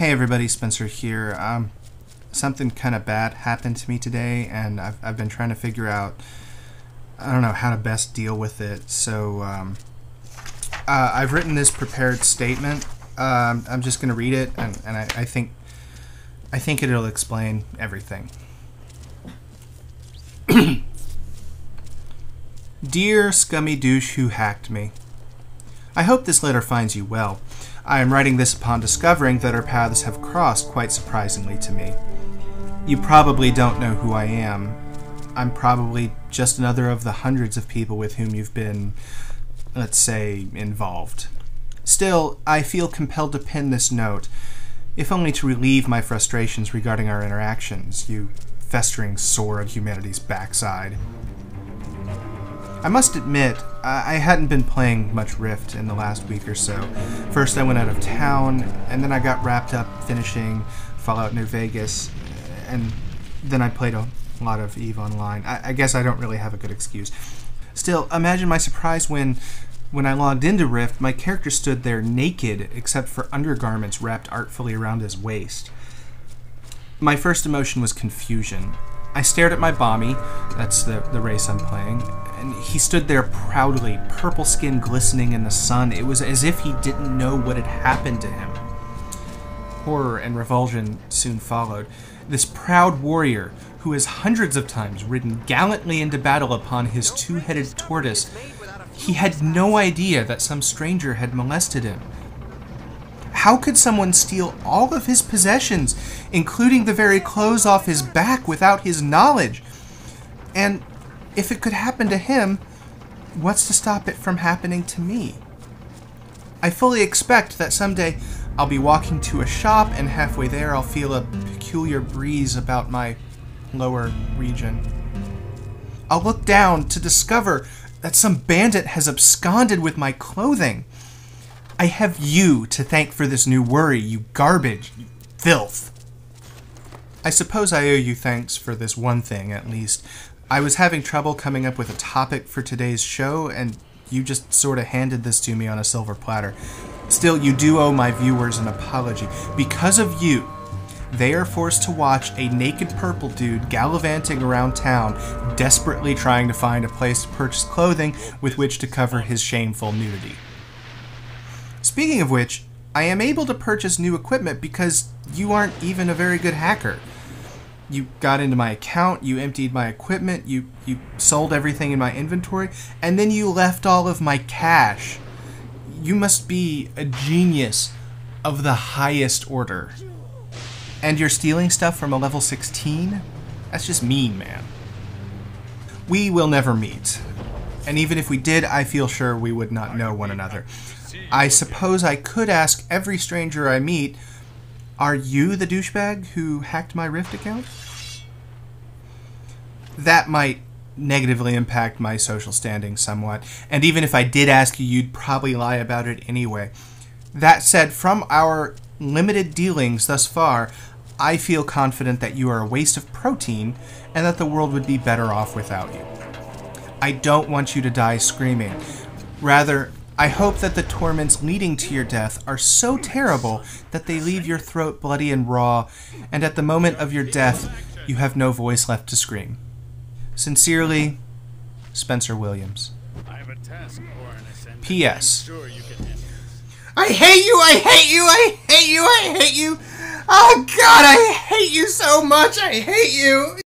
Hey everybody, Spencer here. Um, something kind of bad happened to me today, and I've, I've been trying to figure out, I don't know, how to best deal with it. So, um, uh, I've written this prepared statement. Um, I'm just going to read it, and, and I, I think, I think it'll explain everything. Dear scummy douche who hacked me, I hope this letter finds you well. I am writing this upon discovering that our paths have crossed quite surprisingly to me. You probably don't know who I am. I'm probably just another of the hundreds of people with whom you've been, let's say, involved. Still, I feel compelled to pen this note, if only to relieve my frustrations regarding our interactions, you festering sore on humanity's backside. I must admit, I hadn't been playing much Rift in the last week or so. First, I went out of town, and then I got wrapped up finishing Fallout New Vegas, and then I played a lot of EVE Online. I, I guess I don't really have a good excuse. Still, imagine my surprise when, when I logged into Rift, my character stood there naked except for undergarments wrapped artfully around his waist. My first emotion was confusion. I stared at my Bahmi, that's the, the race I'm playing, and he stood there proudly, purple skin glistening in the sun. It was as if he didn't know what had happened to him. Horror and revulsion soon followed. This proud warrior, who has hundreds of times ridden gallantly into battle upon his two headed tortoise, he had no idea that some stranger had molested him. How could someone steal all of his possessions, including the very clothes off his back, without his knowledge? And if it could happen to him, what's to stop it from happening to me? I fully expect that someday I'll be walking to a shop and halfway there I'll feel a peculiar breeze about my lower region. I'll look down to discover that some bandit has absconded with my clothing. I have you to thank for this new worry, you garbage, you filth. I suppose I owe you thanks for this one thing, at least. I was having trouble coming up with a topic for today's show, and you just sort of handed this to me on a silver platter. Still, you do owe my viewers an apology. Because of you, they are forced to watch a naked purple dude gallivanting around town, desperately trying to find a place to purchase clothing with which to cover his shameful nudity. Speaking of which, I am able to purchase new equipment because you aren't even a very good hacker. You got into my account, you emptied my equipment, you, you sold everything in my inventory, and then you left all of my cash. You must be a genius of the highest order. And you're stealing stuff from a level 16? That's just mean, man. We will never meet. And even if we did, I feel sure we would not know one another. I suppose I could ask every stranger I meet, are you the douchebag who hacked my Rift account? That might negatively impact my social standing somewhat, and even if I did ask you, you'd probably lie about it anyway. That said, from our limited dealings thus far, I feel confident that you are a waste of protein and that the world would be better off without you. I don't want you to die screaming. Rather, I hope that the torments leading to your death are so terrible that they leave your throat bloody and raw, and at the moment of your death, you have no voice left to scream. Sincerely, Spencer Williams. P.S. I hate you! I hate you! I hate you! I hate you! Oh god, I hate you so much! I hate you!